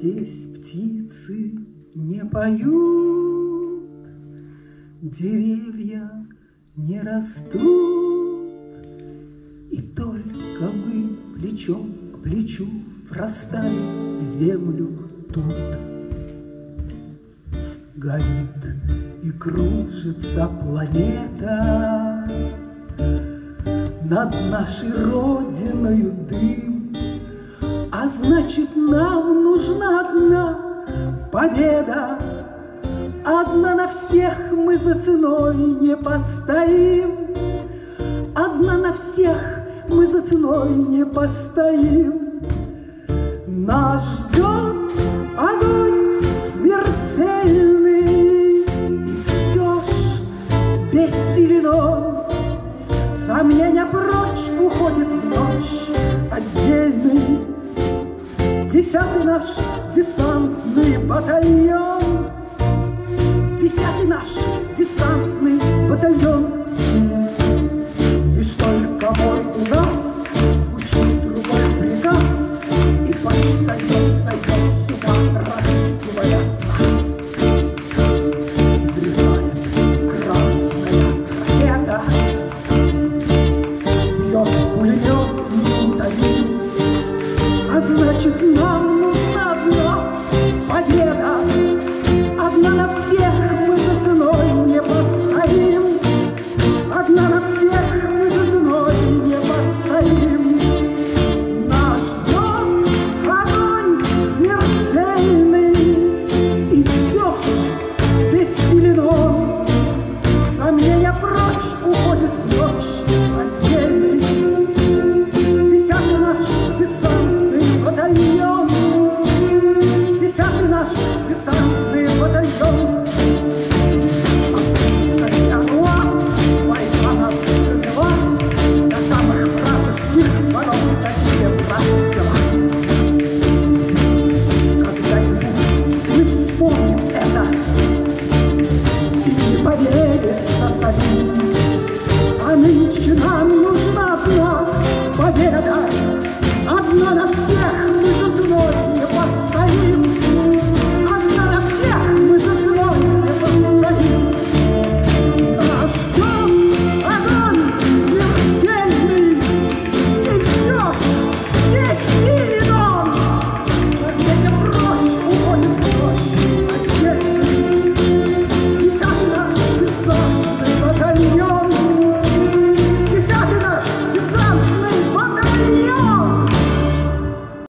Здесь птицы не поют, Деревья не растут, И только мы плечом к плечу Врастаем в землю тут. Горит и кружится планета, Над нашей родиною дым, А значит, нам нужна одна победа. Одна на всех мы за ценой не постоим, Одна на всех мы за ценой не постоим. Нас ждет огонь смертельный, И все ж бессилен он. Сомнения прочь уходит в ночь отдельный. Десятый наш десантный батальон, Десятый наш десантный значит, нам Thank you.